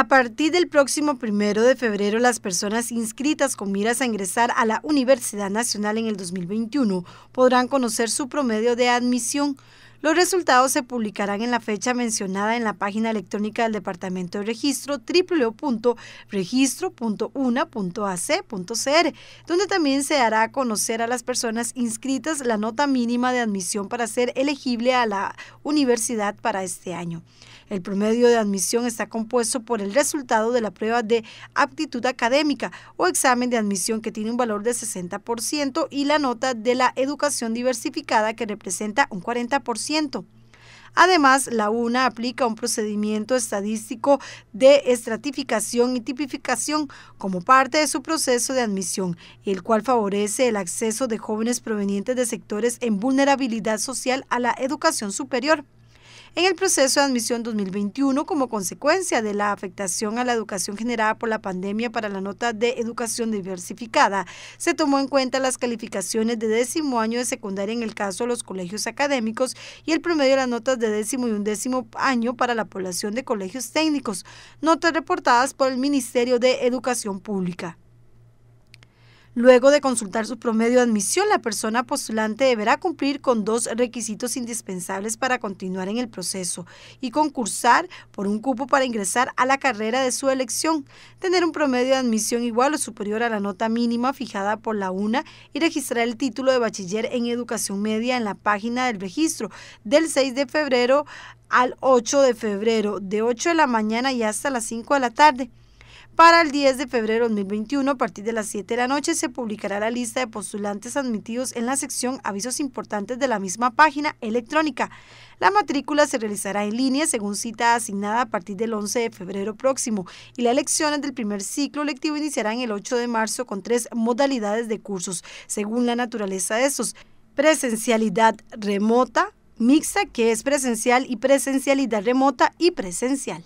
A partir del próximo primero de febrero, las personas inscritas con miras a ingresar a la Universidad Nacional en el 2021 podrán conocer su promedio de admisión. Los resultados se publicarán en la fecha mencionada en la página electrónica del Departamento de Registro www.registro.una.ac.cr, donde también se hará conocer a las personas inscritas la nota mínima de admisión para ser elegible a la universidad para este año. El promedio de admisión está compuesto por el resultado de la prueba de aptitud académica o examen de admisión que tiene un valor de 60% y la nota de la educación diversificada que representa un 40%. Además, la UNA aplica un procedimiento estadístico de estratificación y tipificación como parte de su proceso de admisión, el cual favorece el acceso de jóvenes provenientes de sectores en vulnerabilidad social a la educación superior en el proceso de admisión 2021 como consecuencia de la afectación a la educación generada por la pandemia para la nota de educación diversificada. Se tomó en cuenta las calificaciones de décimo año de secundaria en el caso de los colegios académicos y el promedio de las notas de décimo y undécimo año para la población de colegios técnicos, notas reportadas por el Ministerio de Educación Pública. Luego de consultar su promedio de admisión, la persona postulante deberá cumplir con dos requisitos indispensables para continuar en el proceso y concursar por un cupo para ingresar a la carrera de su elección, tener un promedio de admisión igual o superior a la nota mínima fijada por la UNA y registrar el título de bachiller en educación media en la página del registro del 6 de febrero al 8 de febrero, de 8 de la mañana y hasta las 5 de la tarde. Para el 10 de febrero de 2021, a partir de las 7 de la noche, se publicará la lista de postulantes admitidos en la sección Avisos importantes de la misma página electrónica. La matrícula se realizará en línea según cita asignada a partir del 11 de febrero próximo y las elecciones del primer ciclo lectivo iniciarán el 8 de marzo con tres modalidades de cursos, según la naturaleza de estos. Presencialidad remota, mixta, que es presencial, y presencialidad remota y presencial.